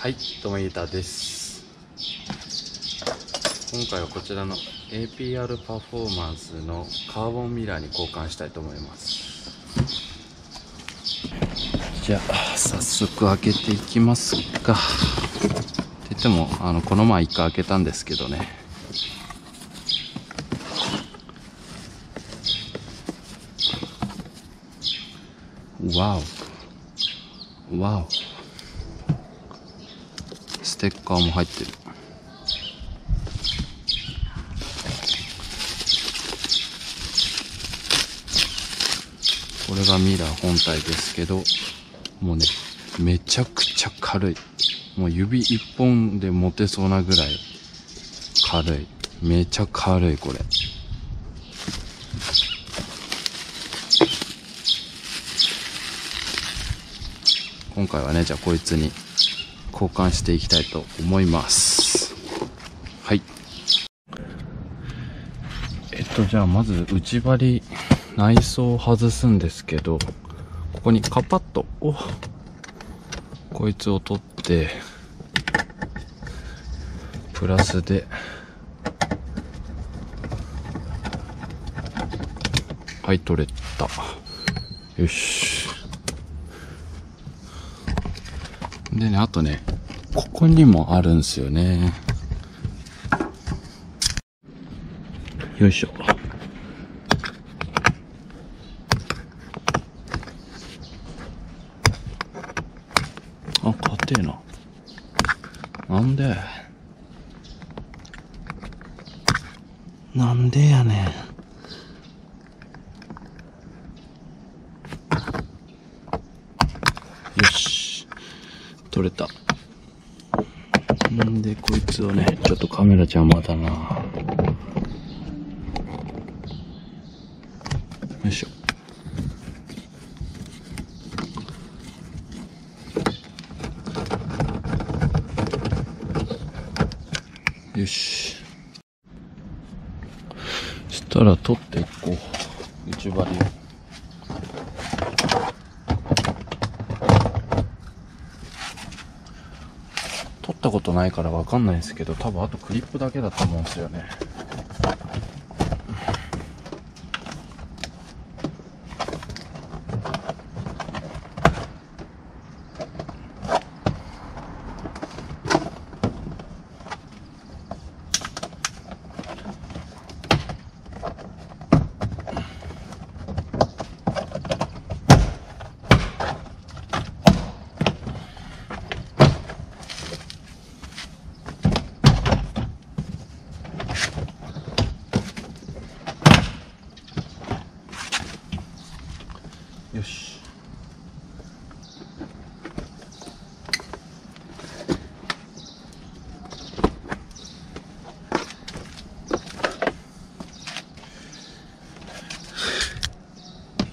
はい、どうもゆうたです。今回はこちらの APR パフォーマンスのカーボンミラーに交換したいと思います。じゃあ、早速開けていきますか。って言っても、あの、この前一回開けたんですけどね。わお。わお。ステッカーも入ってる。これがミラー本体ですけどもうねめちゃくちゃ軽い。もう指一本で持てそうなぐらい軽い。めちゃ軽いこれ。今回はねじゃあこいつに交換していきたいと思います。はい。えっとじゃあまず内張り内装を外すんですけどここにカパッとおこいつを取ってプラスではい取れた。よし。でね、あとね、ここにもあるんですよね。よいしょ。あ、硬えな。なんでなんでやねん。よし。取れた。んで、こいつをね、ちょっとカメラ邪魔だな。よいしょ。よし。そしたら取っていこう。内張りを。取ったことないからわかんないんですけど多分あとクリップだけだと思うんですよね。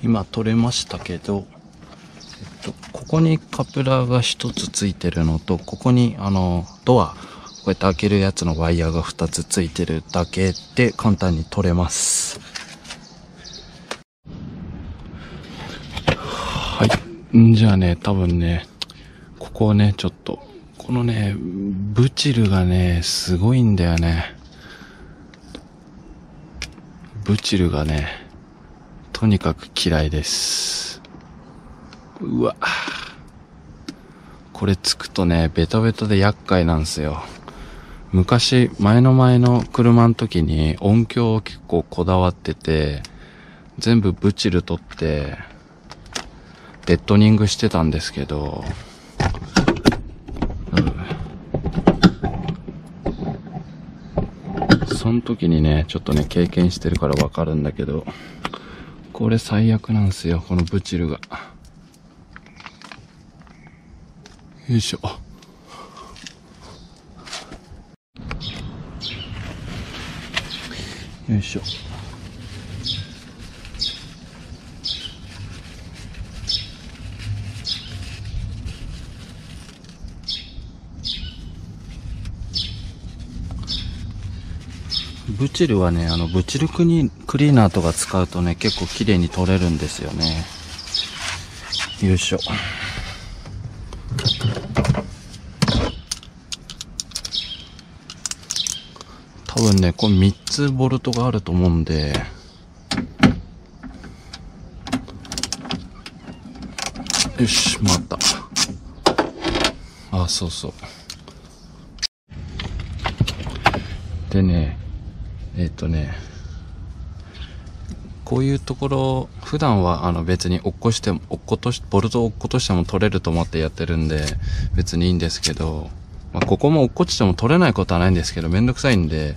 今取れましたけど、えっと、ここにカプラーが一つついてるのと、ここにあの、ドア、こうやって開けるやつのワイヤーが二つついてるだけで簡単に取れます。はい。じゃあね、多分ね、ここをね、ちょっと、このね、ブチルがね、すごいんだよね。ブチルがね、とにかく嫌いです。うわ。これつくとね、ベタベタで厄介なんですよ。昔、前の前の車の時に音響を結構こだわってて、全部ブチル取って、デッドニングしてたんですけど、うんその時にね、ちょっとね、経験してるからわかるんだけど、これ最悪なんですよ、このブチルが。よいしょ。よいしょ。ブチルはね、あの、ブチルクリーナーとか使うとね、結構綺麗に取れるんですよね。よいしょ。多分ね、これ3つボルトがあると思うんで、よし、回った。あ、そうそう。でね、えっ、ー、とね、こういうところ、普段はあの別に落っこしても、落っことし、ボルトを落っことしても取れると思ってやってるんで、別にいいんですけど、まあ、ここも落っこちても取れないことはないんですけど、めんどくさいんで、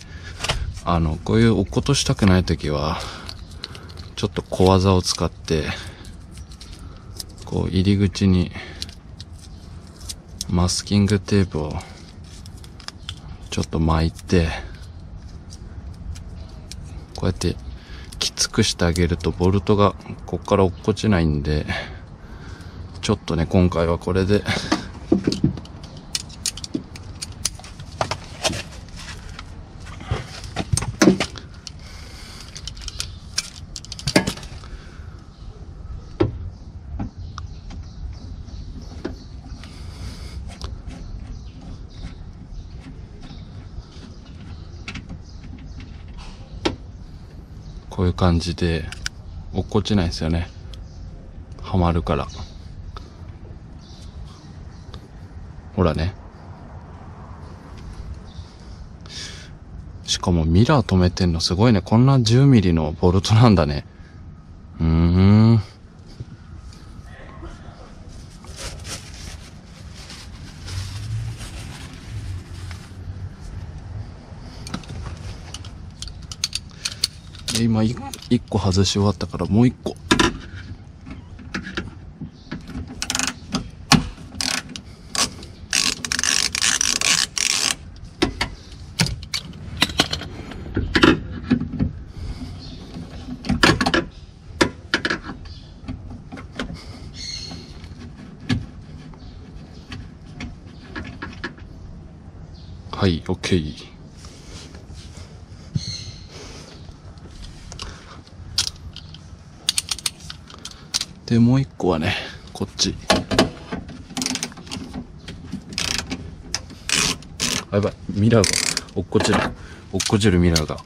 あの、こういう落っことしたくないときは、ちょっと小技を使って、こう入り口に、マスキングテープを、ちょっと巻いて、こうやってきつくしてあげるとボルトがこっから落っこちないんで、ちょっとね、今回はこれでこういう感じで落っこちないですよね。はまるから。ほらね。しかもミラー止めてんのすごいね。こんな10ミリのボルトなんだね。うーん。今1個外し終わったからもう1個はい、OK。で、もう一個はね、こっち。あ、やばい。ミラーが、落っこちる。落っこちるミラーが。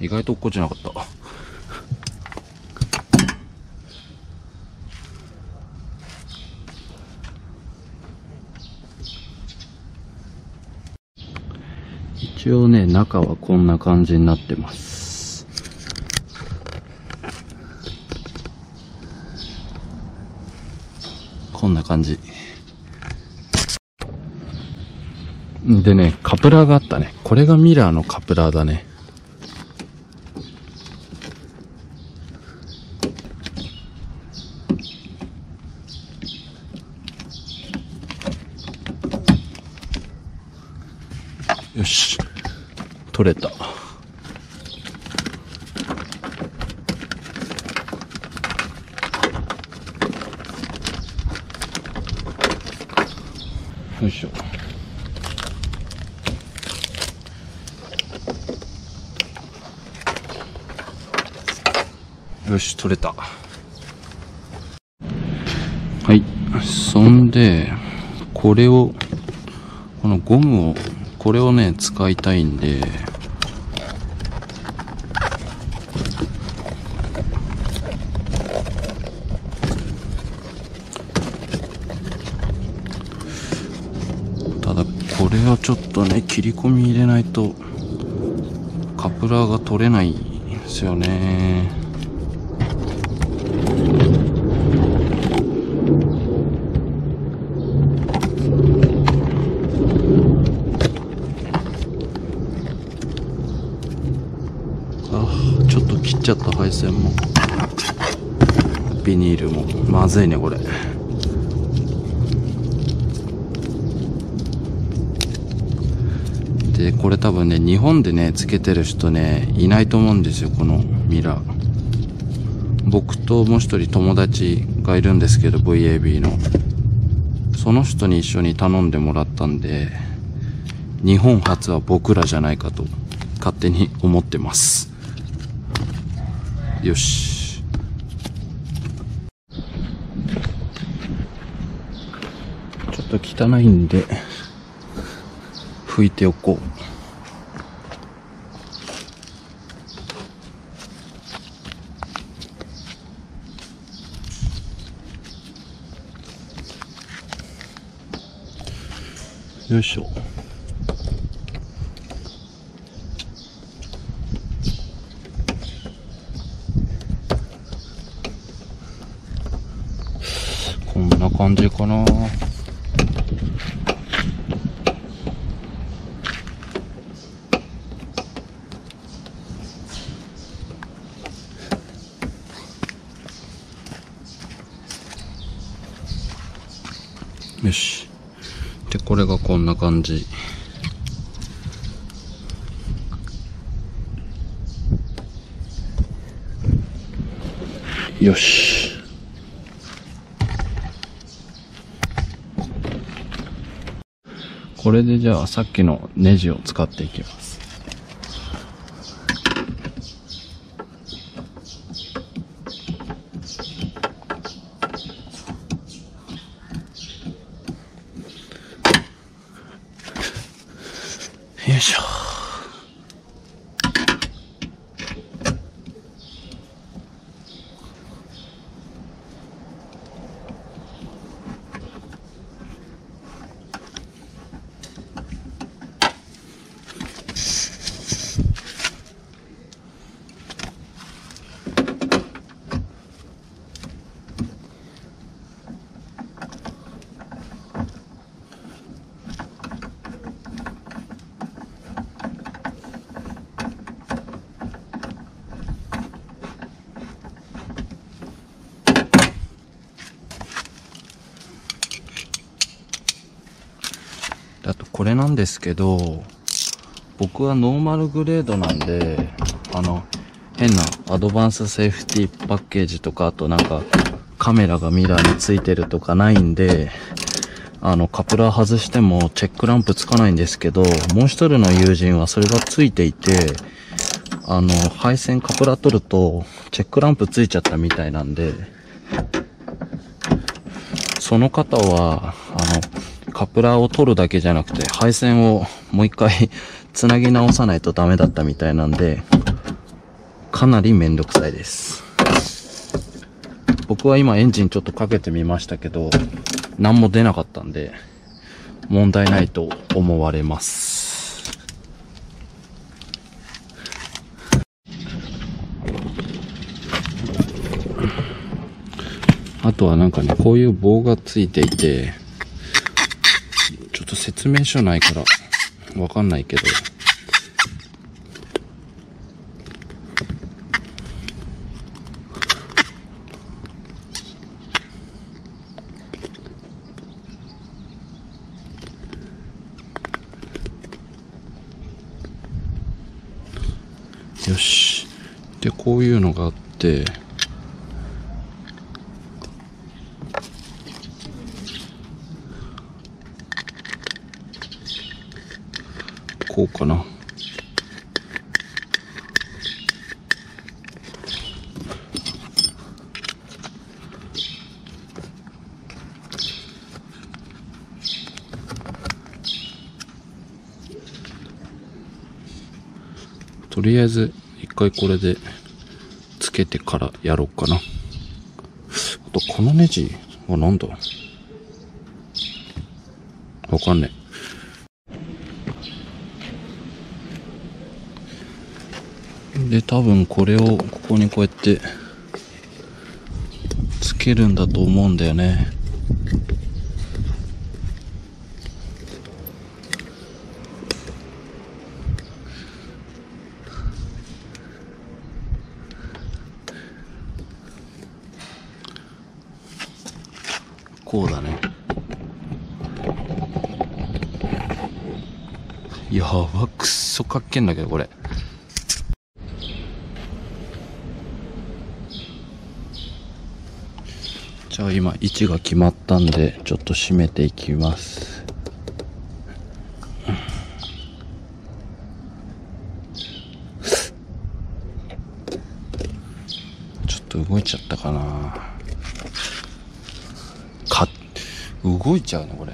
意外と落っこちなかった。一応ね、中はこんな感じになってます。こんな感じ。でね、カプラーがあったね。これがミラーのカプラーだね。よし。取れた。よいしょ。よし、取れた。はい。そんで、これを、このゴムを、これをね、使いたいんで、これはちょっとね切り込み入れないとカプラーが取れないんですよね。あちょっと切っちゃった配線も。ビニールも。まずいねこれ。で、これ多分ね、日本でね、つけてる人ね、いないと思うんですよ、このミラー。僕ともう一人友達がいるんですけど、VAB の。その人に一緒に頼んでもらったんで、日本初は僕らじゃないかと、勝手に思ってます。よし。ちょっと汚いんで、拭いておこう。よいしょこんな感じかなよしでこれがこんな感じ。よし。これでじゃあさっきのネジを使っていきます。なんですけど僕はノーマルグレードなんであの変なアドバンスセーフティーパッケージとかあとなんかカメラがミラーについてるとかないんであのカプラー外してもチェックランプつかないんですけどもう一人の友人はそれがついていてあの配線カプラー取るとチェックランプついちゃったみたいなんでその方はあのカプラーを取るだけじゃなくて、配線をもう一回 繋ぎ直さないとダメだったみたいなんで、かなりめんどくさいです。僕は今エンジンちょっとかけてみましたけど、何も出なかったんで、問題ないと思われます。あとはなんかね、こういう棒がついていて、説明書ないから、わかんないけど。よし。で、こういうのがあって、こうかな。とりあえず、一回これで、つけてからやろうかな。あと、このネジはなんだ？わかんねえ。で、多分これをここにこうやって、つけるんだと思うんだよね。こうだね。やば、くっそかっけんだけど、これ。じゃあ今、位置が決まったんで、ちょっと締めていきます。ちょっと動いちゃうねこれ。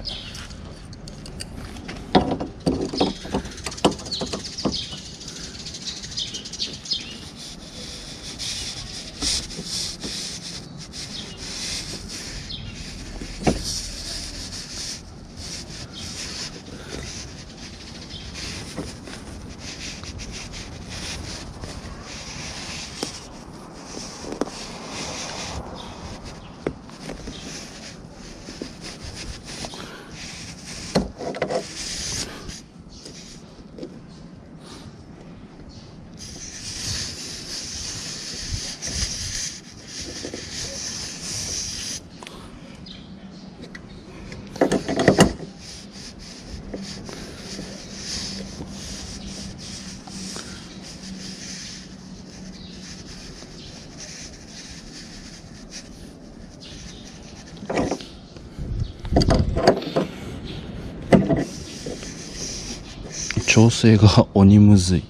調整が鬼むずい。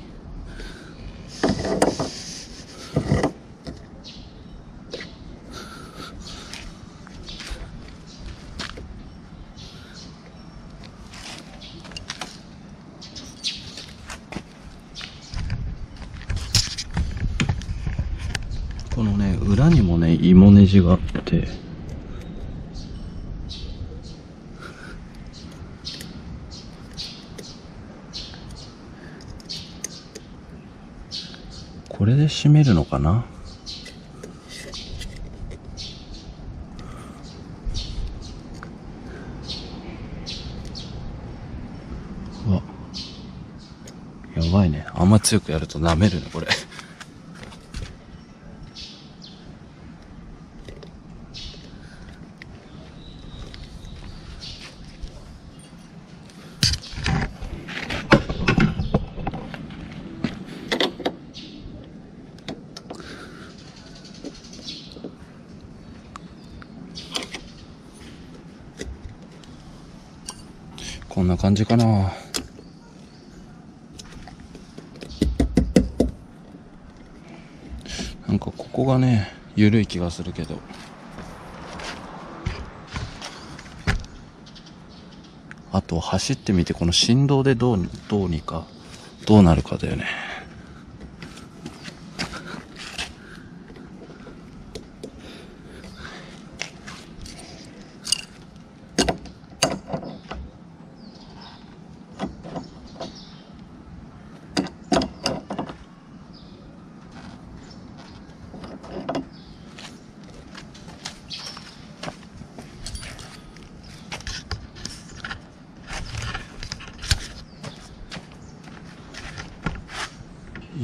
このね裏にもね芋ネジがあって。これで締めるのかな？うわ。やばいね。あんま強くやると舐めるねこれこんな感じかな。なんかここがね緩い気がするけど。あと走ってみてこの振動でどうどうにかどうなるかだよね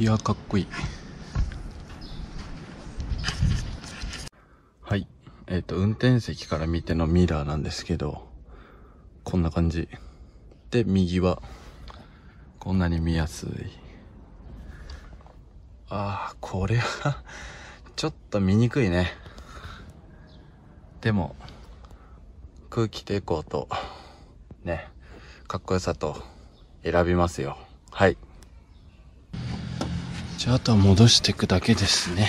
いやかっこいい。はい。えっ、と運転席から見てのミラーなんですけどこんな感じ。で右はこんなに見やすい。ああこれは ちょっと見にくいね。でも空気抵抗とねかっこよさと選びますよ。はい。じゃああとは戻していくだけですね。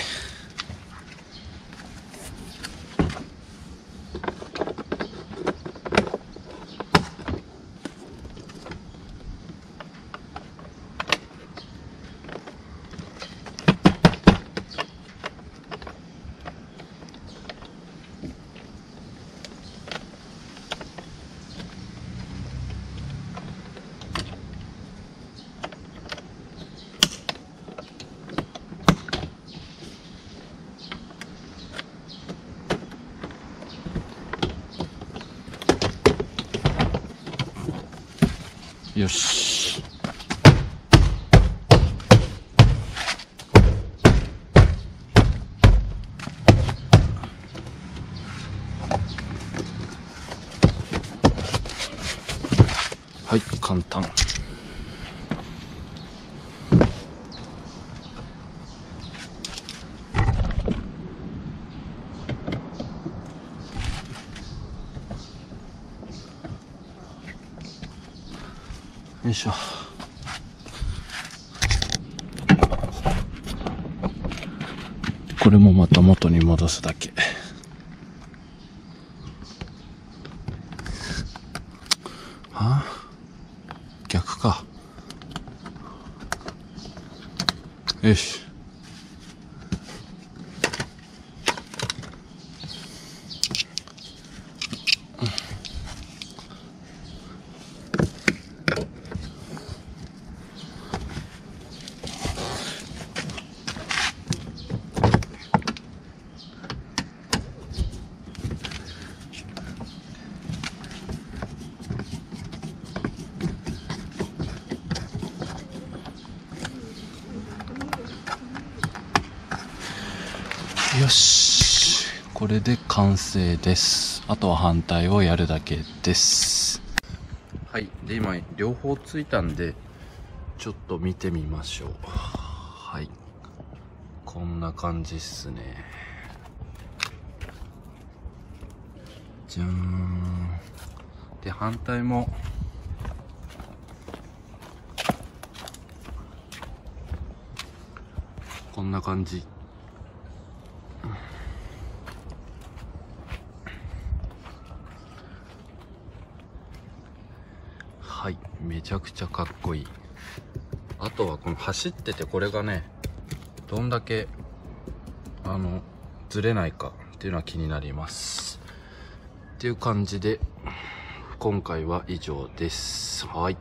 よしはい簡単よいしょ。これもまた元に戻すだけよし。よし。これで完成です。あとは反対をやるだけです。はい。で、今、両方ついたんで、ちょっと見てみましょう。はい。こんな感じっすね。じゃーん。で、反対も、こんな感じ。はいめちゃくちゃかっこいい。あとはこの走っててこれがねどんだけあのずれないかっていうのは気になります。っていう感じで今回は以上です。はい。